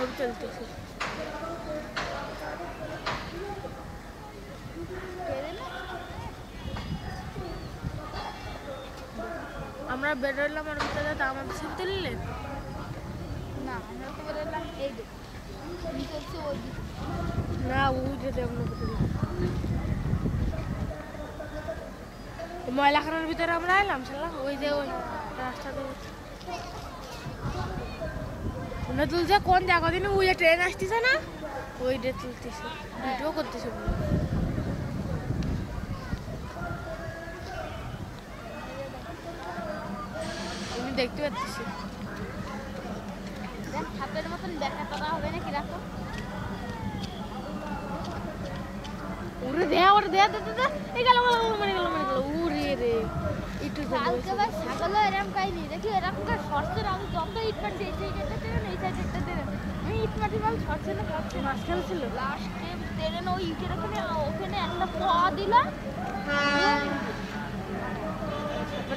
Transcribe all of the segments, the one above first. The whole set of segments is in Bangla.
সব তুলতেছি আমরা বেরোলাম আর দাদা তা আমার ছবি তুললেন না আমরা তো বেরোলাম এই না ওই যেতে আমরা ময়লাখানার ভিতরে আমরা এলাম সালা ওই যে ওই রাস্তা দিয়ে তুলছে কোন জায়গা দিন ওই যে ট্রেন আসতেছে না ওইটা তুলতেছে। ভিডিও করতেছে। আমি দেখতে পাচ্ছি। মতন দেখা করা হবে না কি রাখো ওরে দে ওরে দে দে দে, এই গেল গেল মানে গেল রে একটু কালকে ভাই ছাগলও এরকম খাইনি দেখি এরকম না আমি যত ইট এই সাইডটা দেবেন এই সাইডটা দেবেন আমি ইট মাটি মাল সরছে না সরছে মাঝখানে ছিল? লাস্টে দেবেন ওই ইটের ওখানে ওখানে একটা পা দিলাম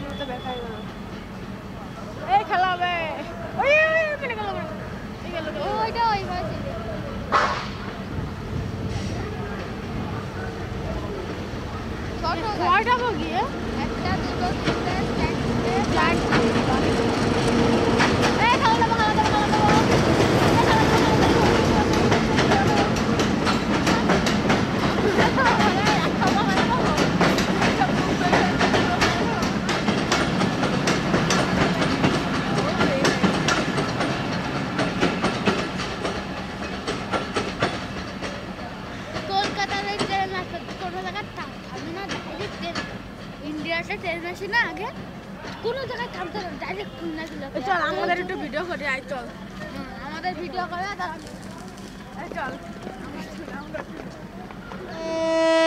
মতো এই খেলা হবে। ওই মানে গেল গেল। এই গেল গেল। ওইটা ওই ভাবে ছোট কয়টা বগিয়ে না আগে কোনো জায়গায় থামতে হবে ডাইরেক্ট খুলনা আমাদের ভিডিও করে আয় চল। আমাদের ভিডিও করে চল। হ্যাঁ,